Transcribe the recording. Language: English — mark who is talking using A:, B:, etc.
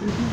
A: พื้นที่